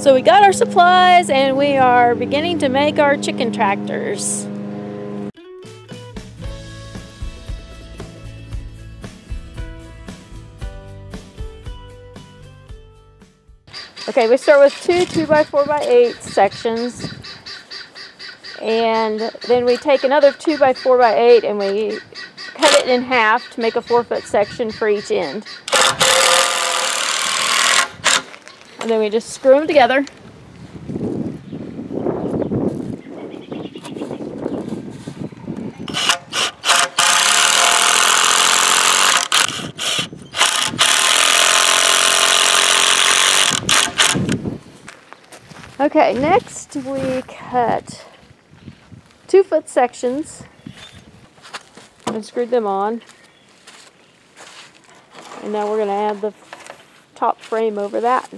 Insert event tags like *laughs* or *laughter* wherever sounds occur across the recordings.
So we got our supplies and we are beginning to make our chicken tractors. Okay, we start with two 2 by 4 by 8 sections. And then we take another 2 by 4 by 8 and we cut it in half to make a 4 foot section for each end. And then we just screw them together. Okay, next we cut two foot sections and screwed them on. And now we're going to add the top frame over that.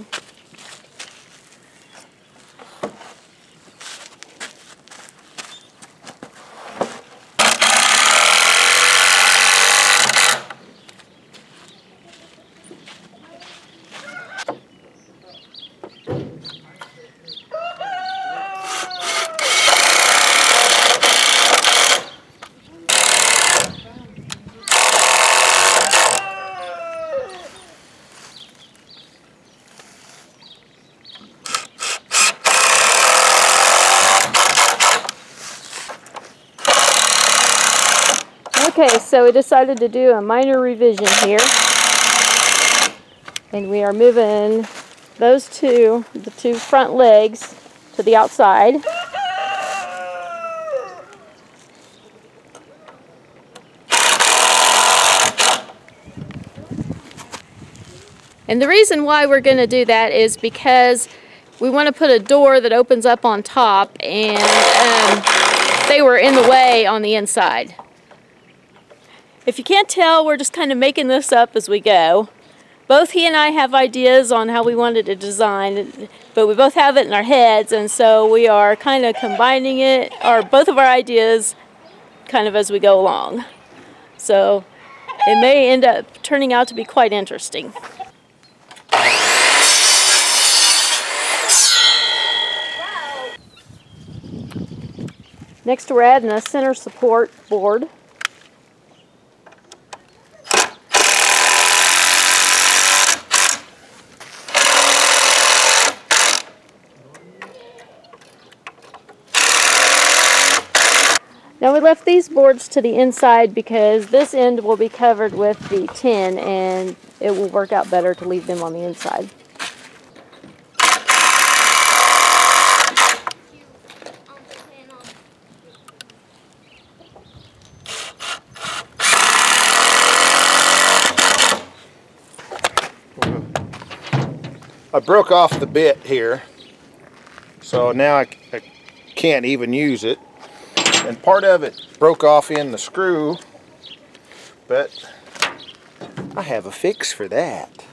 Okay, so we decided to do a minor revision here. And we are moving those two, the two front legs, to the outside. And the reason why we're going to do that is because we want to put a door that opens up on top and um, they were in the way on the inside. If you can't tell, we're just kind of making this up as we go. Both he and I have ideas on how we wanted to design, but we both have it in our heads, and so we are kind of combining it, or both of our ideas, kind of as we go along. So it may end up turning out to be quite interesting. Next we're adding a center support board. Left these boards to the inside because this end will be covered with the tin and it will work out better to leave them on the inside. I broke off the bit here so now I, I can't even use it and part of it broke off in the screw. But I have a fix for that.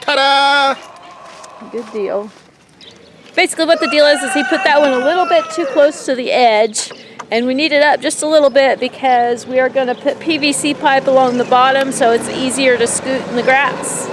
Ta-da! Good deal. Basically what the deal is is he put that one a little bit too close to the edge and we need it up just a little bit because we are going to put PVC pipe along the bottom so it's easier to scoot in the grass.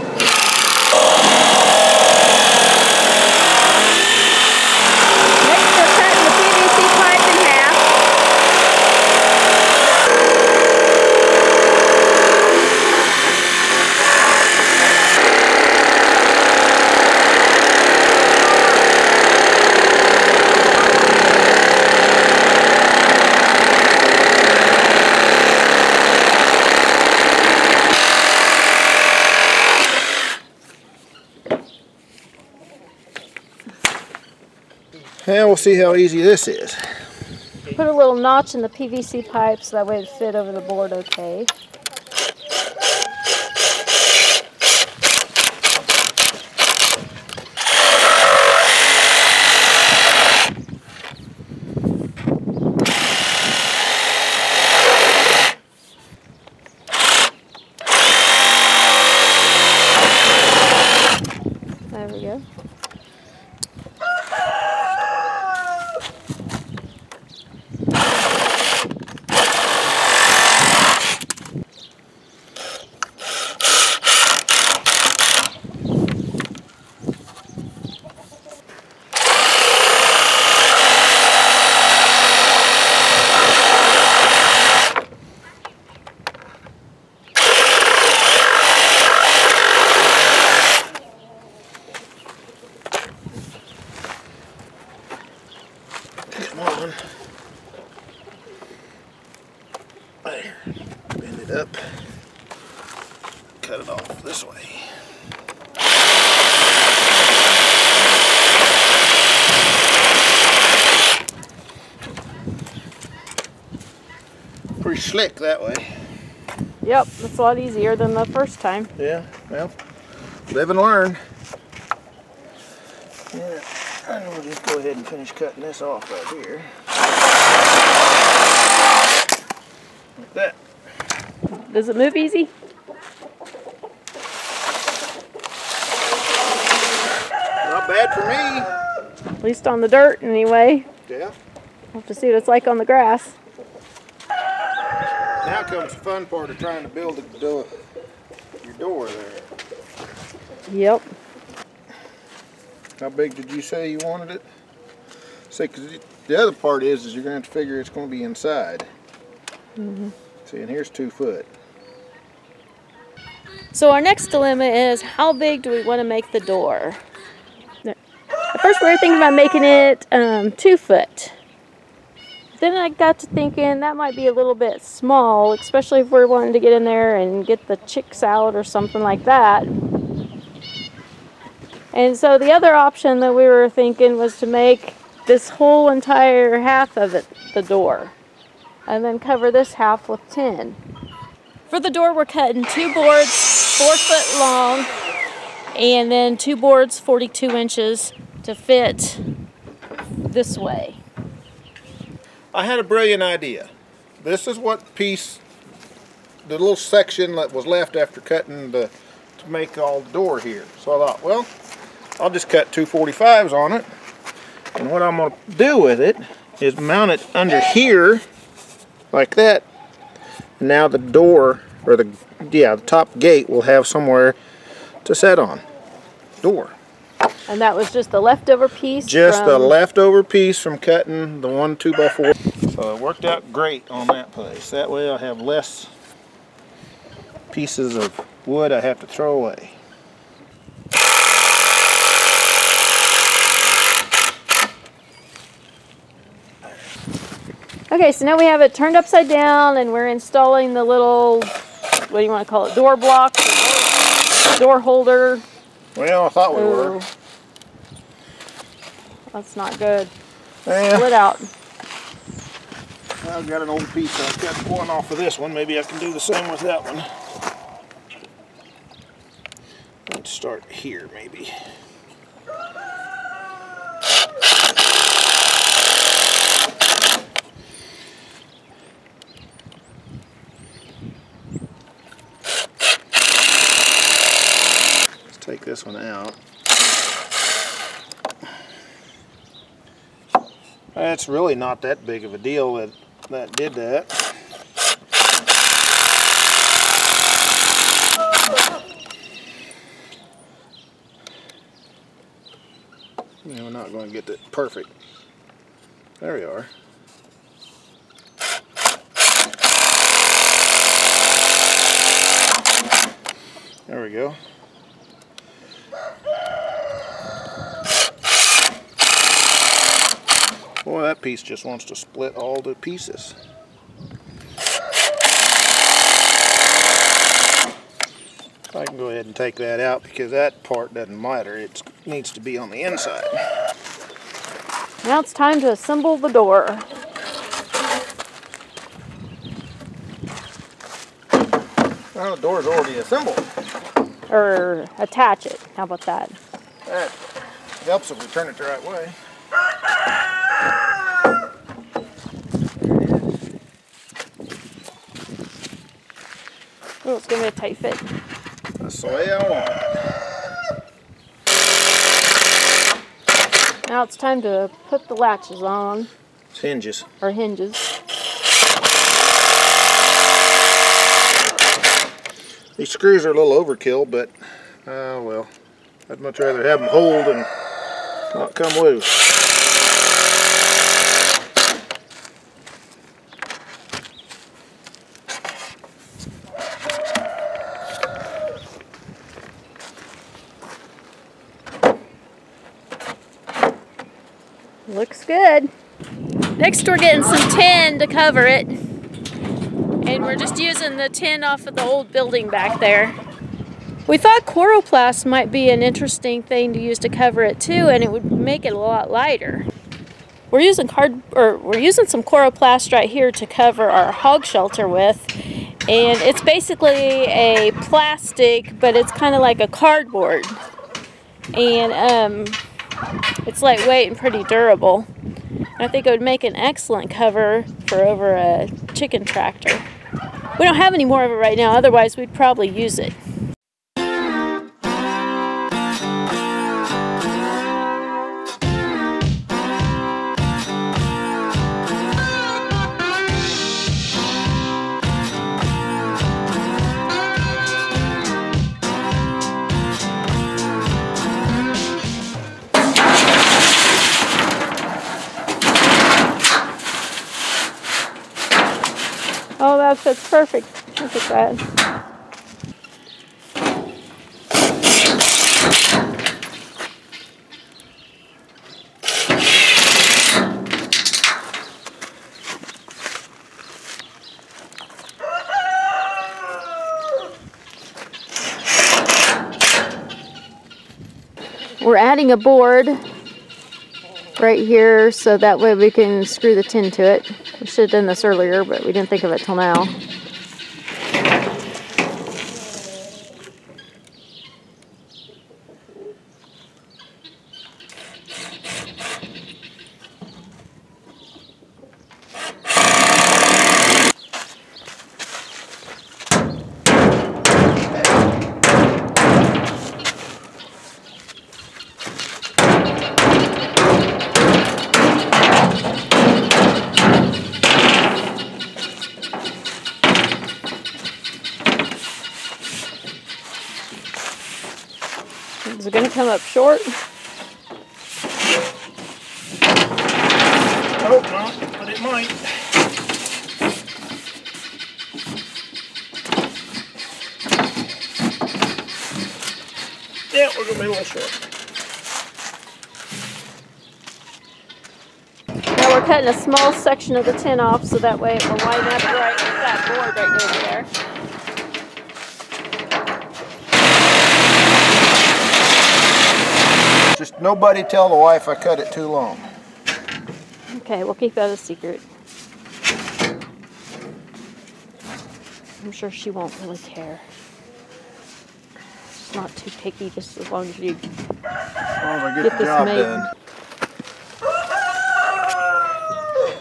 And we'll see how easy this is. Put a little notch in the PVC pipe so that way it fit over the board okay. There we go. Come on. There. Bend it up. Cut it off this way. Pretty slick that way. Yep, it's a lot easier than the first time. Yeah, well, live and learn. Yeah, and we'll just go ahead and finish cutting this off right here. Like that. Does it move easy? Not bad for me. At least on the dirt, anyway. Yeah. We'll have to see what it's like on the grass. Now comes the fun part of trying to build the door, your door there. Yep. How big did you say you wanted it? See, 'cause the other part is, is you're going to have to figure it's going to be inside. Mhm. See, and here's two foot. So our next dilemma is how big do we want to make the door? At first we were thinking about making it um, two foot. Then I got to thinking that might be a little bit small, especially if we're wanting to get in there and get the chicks out or something like that. And so the other option that we were thinking was to make this whole entire half of it the door. And then cover this half with tin. For the door, we're cutting two boards, four foot long, and then two boards, 42 inches, to fit this way. I had a brilliant idea. This is what piece, the little section that was left after cutting the, to make all the door here. So I thought, well, I'll just cut 245s on it. And what I'm gonna do with it is mount it under here, like that. Now the door, or the, yeah, the top gate will have somewhere to set on. Door. And that was just the leftover piece. Just a from- leftover piece from cutting the one two by four. So it worked out great on that place. That way I have less pieces of wood I have to throw away. Okay, so now we have it turned upside down, and we're installing the little, what do you want to call it, door block, door holder. Well, I thought we were. That's not good. Yeah, Split out. I've got an old piece. I've cut one off of this one. Maybe I can do the same with that one. Let's start here, maybe. Take this one out. That's really not that big of a deal that that did that. We're not going to get that perfect. There we are. There we go. Boy, that piece just wants to split all to pieces. I can go ahead and take that out because that part doesn't matter. It needs to be on the inside. Now it's time to assemble the door. Well, the door's already assembled. Or attach it. How about that? That helps if we turn it the right way. Oh, it's gonna be a tight fit. That's the way I want. Now it's time to put the latches on, It's hinges. or hinges. These screws are a little overkill, but, uh, well, I'd much rather have them hold and not come loose. Looks good. Next, we're getting some tin to cover it. And we're just using the tin off of the old building back there. We thought coroplast might be an interesting thing to use to cover it too, and it would make it a lot lighter. We're using card or we're using some coroplast right here to cover our hog shelter with. And it's basically a plastic, but it's kind of like a cardboard. And um, it's lightweight and pretty durable. And I think it would make an excellent cover for over a chicken tractor. We don't have any more of it right now, otherwise we'd probably use it. Perfect. Look at that. We're adding a board right here so that way we can screw the tin to it. We should have done this earlier, but we didn't think of it till now. Is it going to short? I hope not, but it might. Yeah, we're gonna be a little short. Now we're cutting a small section of the tin off so that way it will line up right with that board right over there. Nobody tell the wife I cut it too long. Okay, we'll keep that a secret. I'm sure she won't really care. She's not too picky, just as long as you. As long as I get, Get this job made. done.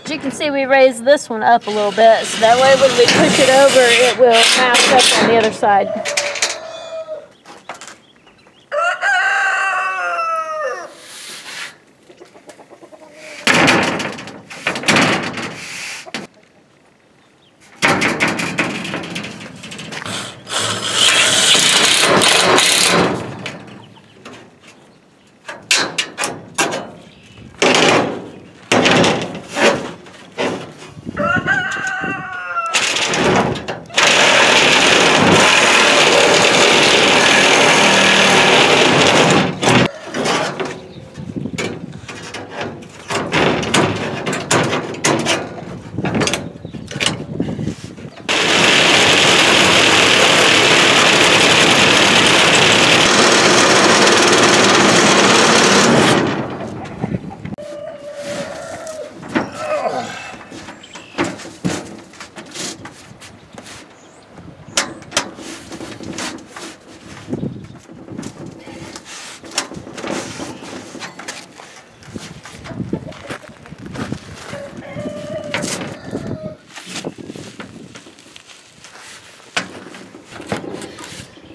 As you can see, we raised this one up a little bit, so that way when we push it over, it will match up on the other side.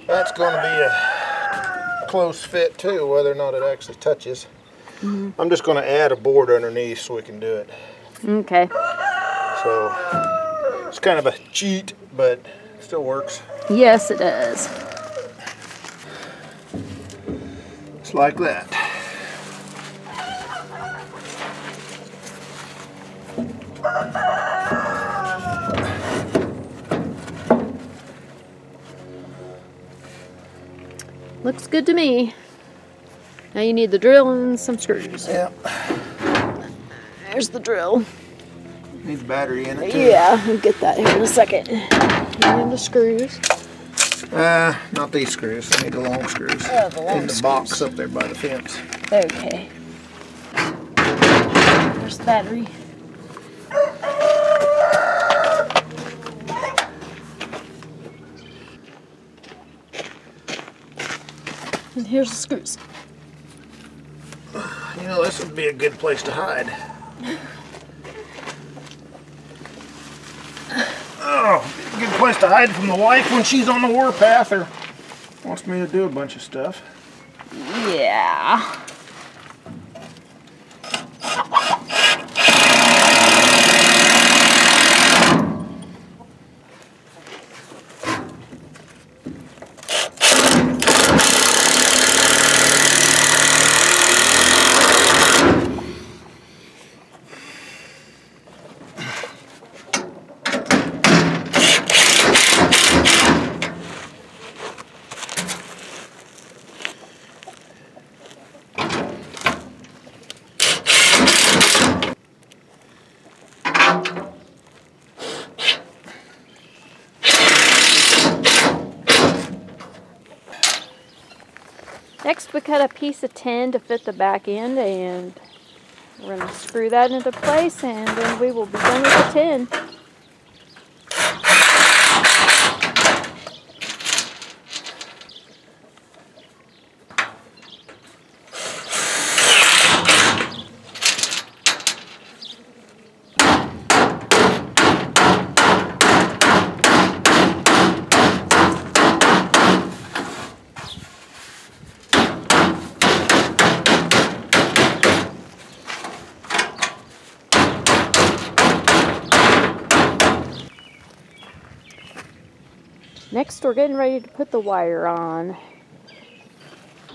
That's gonna be a close fit too, whether or not it actually touches. Mm-hmm. I'm just gonna add a board underneath so we can do it. Okay. So it's kind of a cheat, but it still works. Yes, it does. It's like that. Looks good to me. Now you need the drill and some screws. Yeah. There's the drill. Needs battery in it too. Yeah, we'll get that here in a second. And the screws. Uh, not these screws. I need the long screws. Oh, the long in the box up there by the fence. Okay. There's the battery. And here's the screws. You know, this would be a good place to hide. Oh, good place to hide from the wife when she's on the warpath or wants me to do a bunch of stuff. Yeah. Next we cut a piece of tin to fit the back end and we're going to screw that into place and then we will be done with the tin. Next, we're getting ready to put the wire on.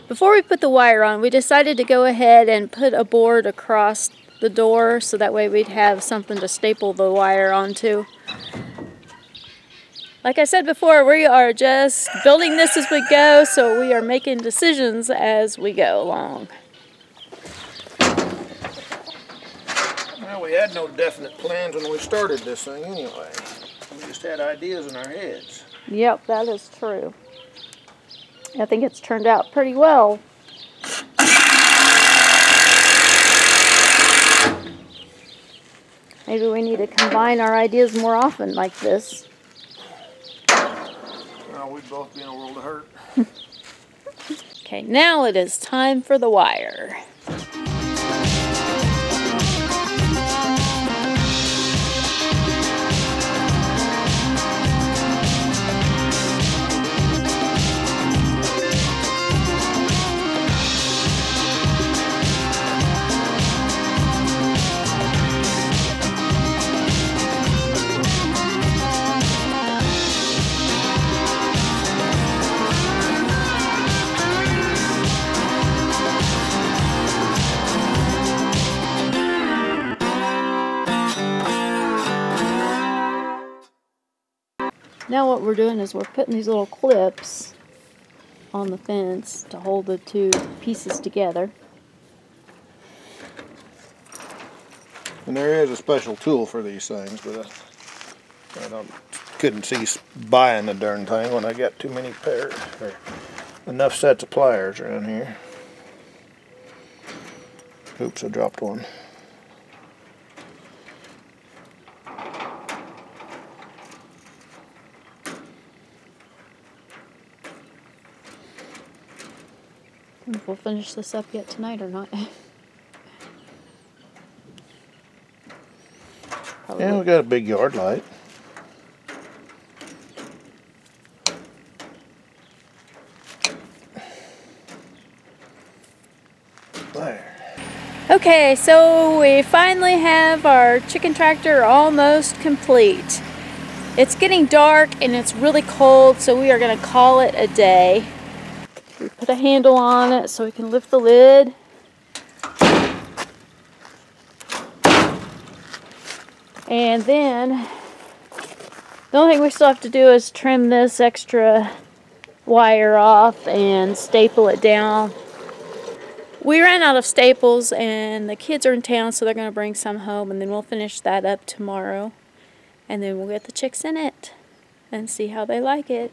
Before we put the wire on, we decided to go ahead and put a board across the door so that way we'd have something to staple the wire onto. Like I said before, we are just building this as we go, so we are making decisions as we go along. Well, we had no definite plans when we started this thing anyway. We just had ideas in our heads. Yep, that is true. I think it's turned out pretty well. Maybe we need to combine our ideas more often like this. Well, we'd both be in a world of hurt. *laughs* Okay, now it is time for the wire. Now what we're doing is we're putting these little clips on the fence to hold the two pieces together. And there is a special tool for these things, but I, I don't, couldn't see buying the darn thing when I got too many pairs or enough sets of pliers around here. Oops, I dropped one. I don't know if we'll finish this up yet tonight or not. *laughs* Probably Yeah, we got a big yard light. There. Okay, so we finally have our chicken tractor almost complete. It's getting dark and it's really cold, so we are going to call it a day. Put a handle on it so we can lift the lid. And then the only thing we still have to do is trim this extra wire off and staple it down We ran out of staples, and the kids are in town, so they're going to bring some home, and then we'll finish that up tomorrow. And then we'll get the chicks in it and see how they like it.